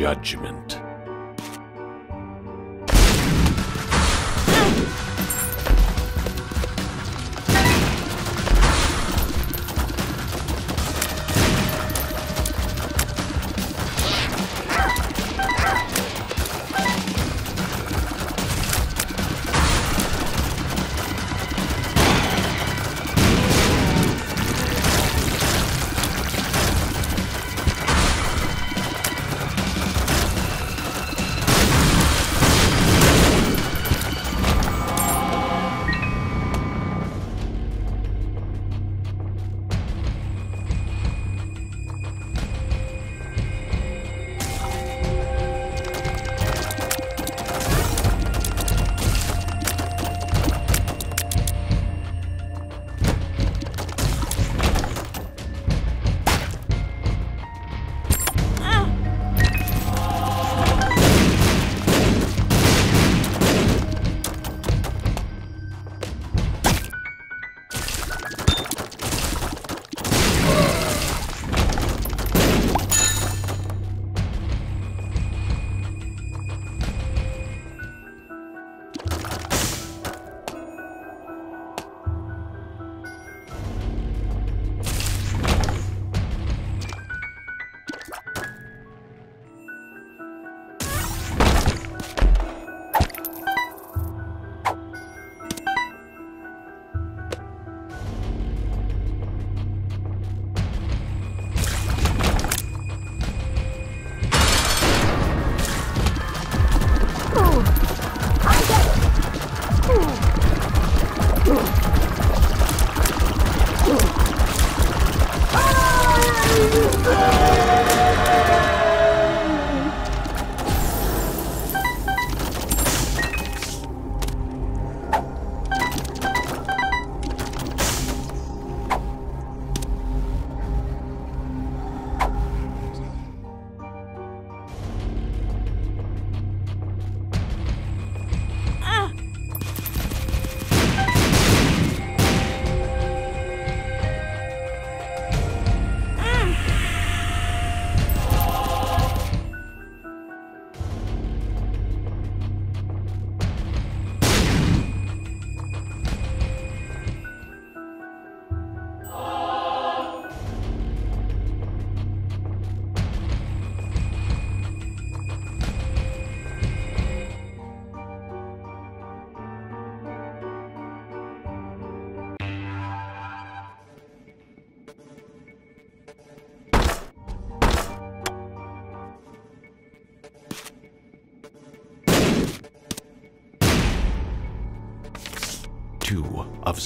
Judgment.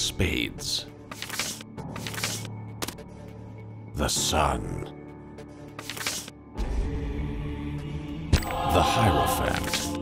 Spades. The sun. The Hierophant.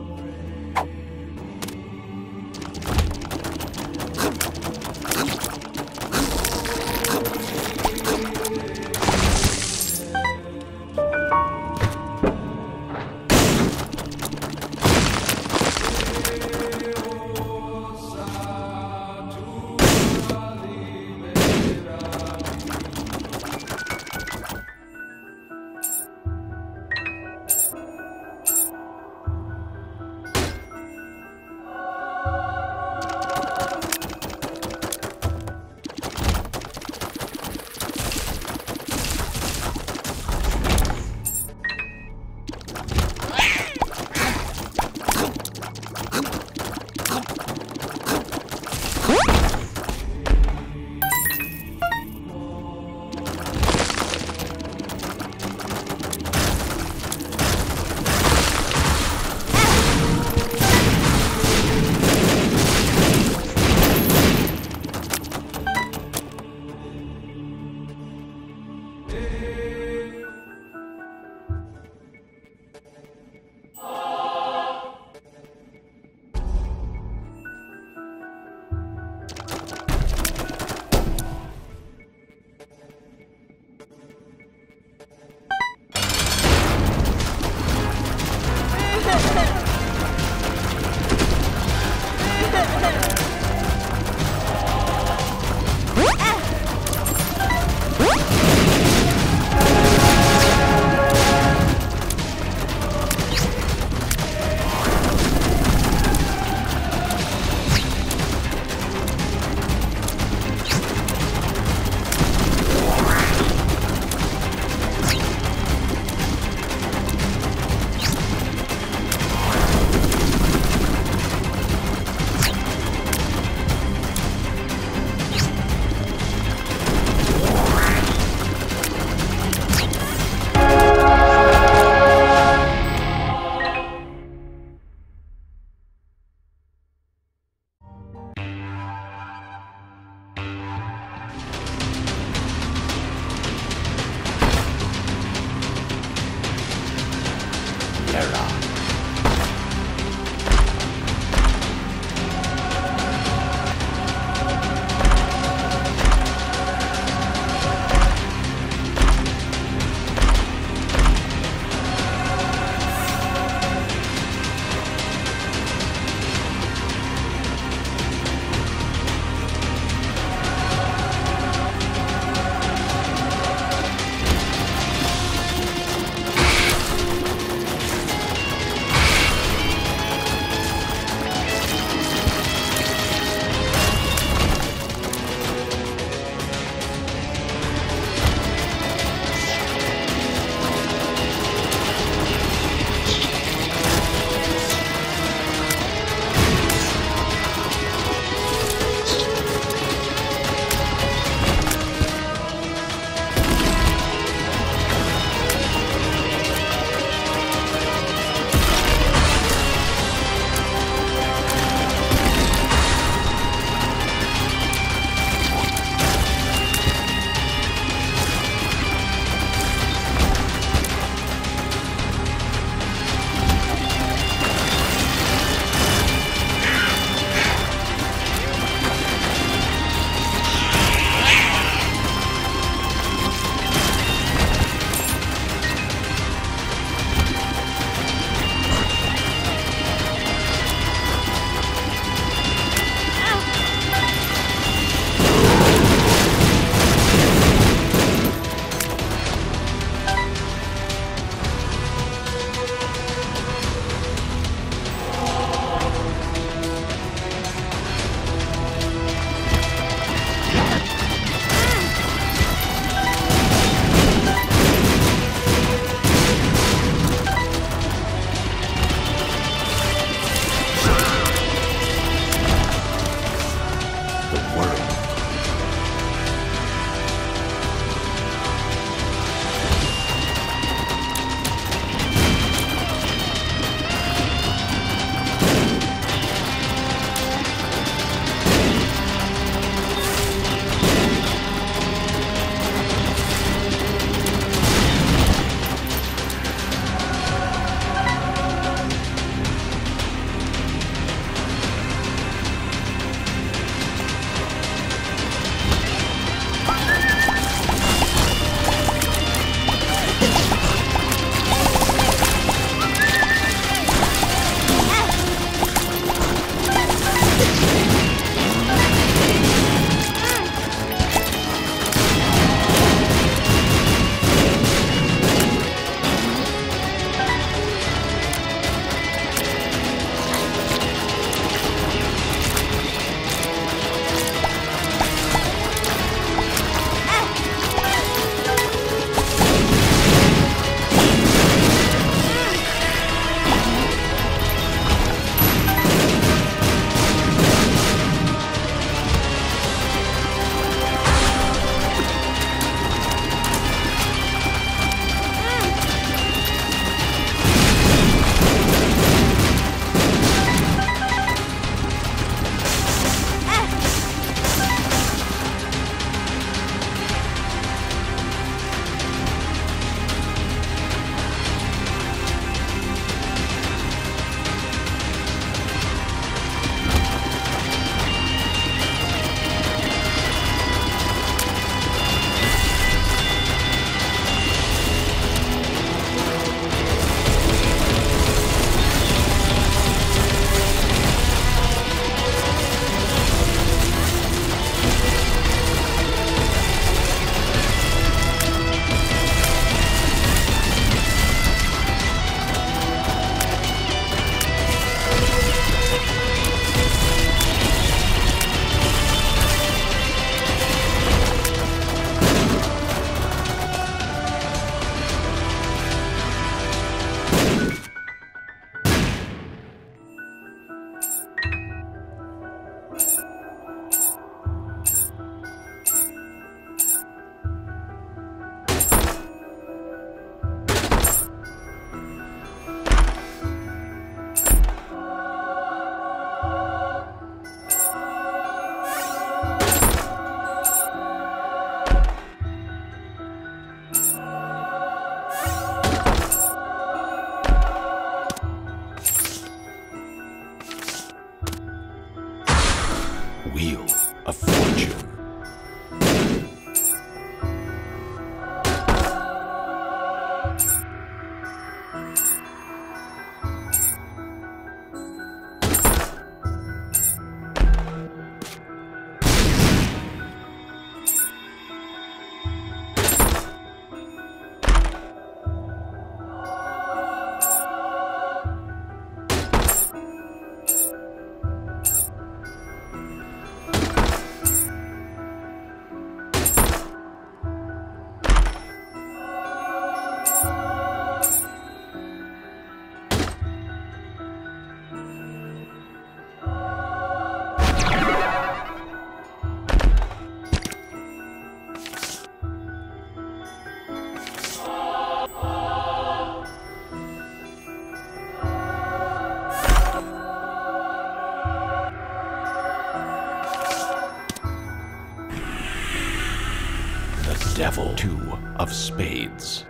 Devil. Two of Spades.